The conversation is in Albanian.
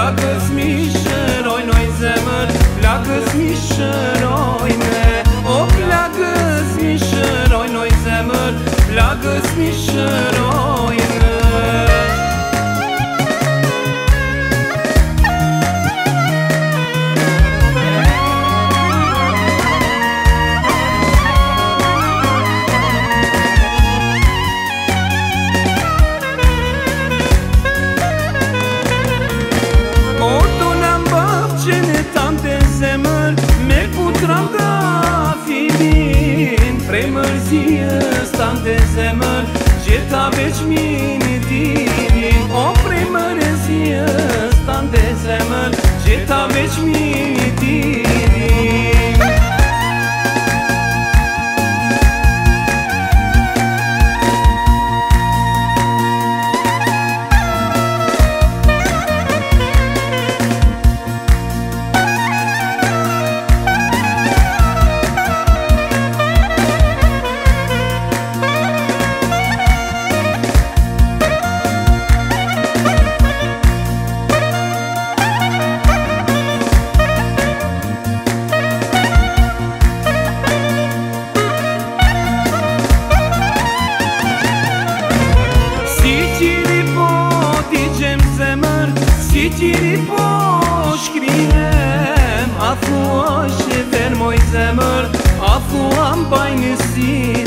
Plakës mi shëroj noj zemër Plakës mi shëroj me O plakës mi shëroj noj zemër Plakës mi shëroj me poezijës të në të zemër Gjitha veç mini ti O prej më të në të zemër Gjitha veç mini Gjiri po shkrihem Afuash e ten moj zemër Afuam pajnë në si